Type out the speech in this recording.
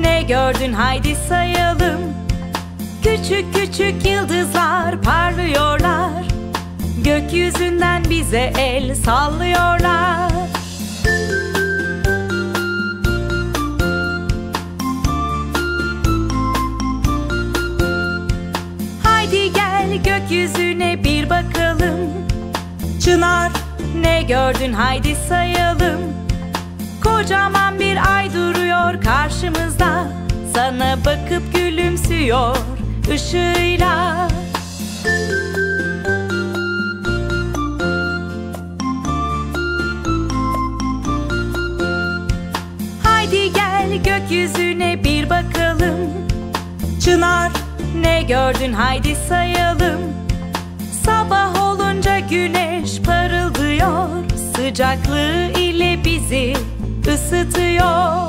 Ne gördün? Haydi sayalım. Küçük küçük yıldızlar parlıyorlar. Gökyüzünden bize el sallıyorlar. Haydi gel gökyüzüne bir bakalım. Çınar ne gördün? Haydi sayalım. Kocaman bir karşımızda. Sana bakıp gülümsüyor ışığıyla. Haydi gel gökyüzüne bir bakalım. Çınar ne gördün? Haydi sayalım. Sabah olunca güneş parıldıyor. Sıcaklığı ile bizi ısıtıyor